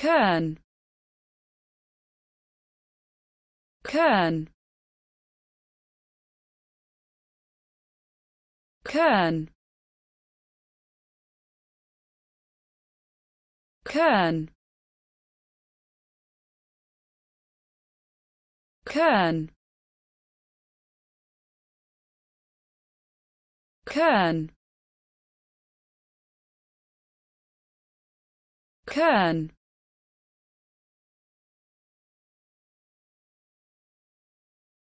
Kern. Kern. Kern. Kern. Kern. Kern. Kern.